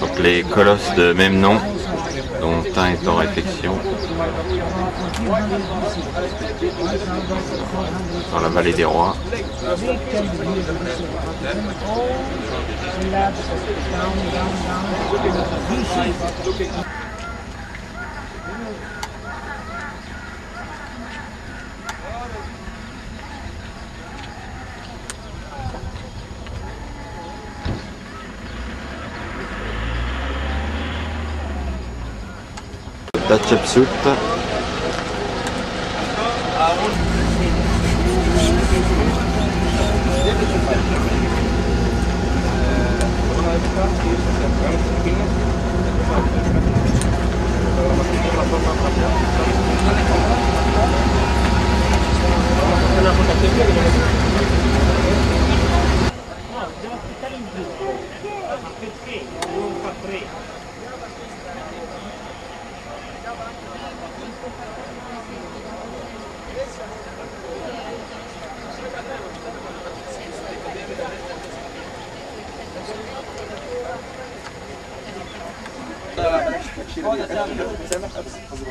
donc les colosses de même nom, dont un est en réflexion dans la vallée des rois. da Chapsut Perché? Non fa tre.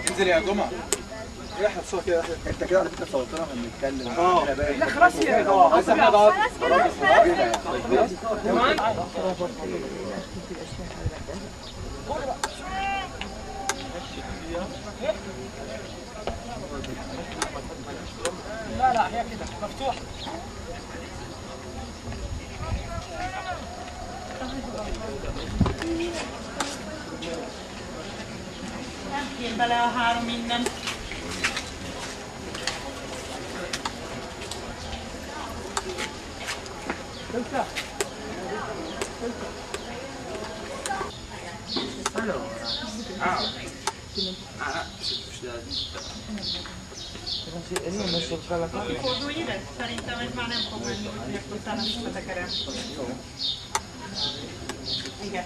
انزل يا جمعه كده انت كده انت صوتنا من نتكلم اه لا خلاص يا لا لا هي كده مفتوح بلا هار منن تلتا تلتا الو اه اه Ez nem lesz ott vele. Fordulj ide? Szerintem ez már nem fog menni, úgyhogy ezt utána visszatekerem. Jó. Igen.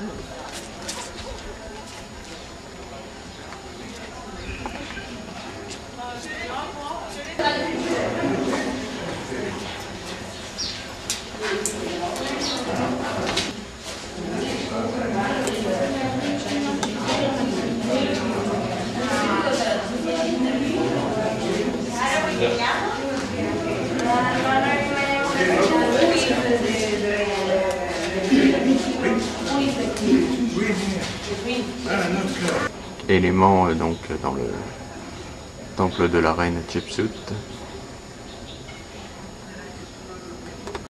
Mm. élément euh, donc euh, dans le temple de la reine Chipsut.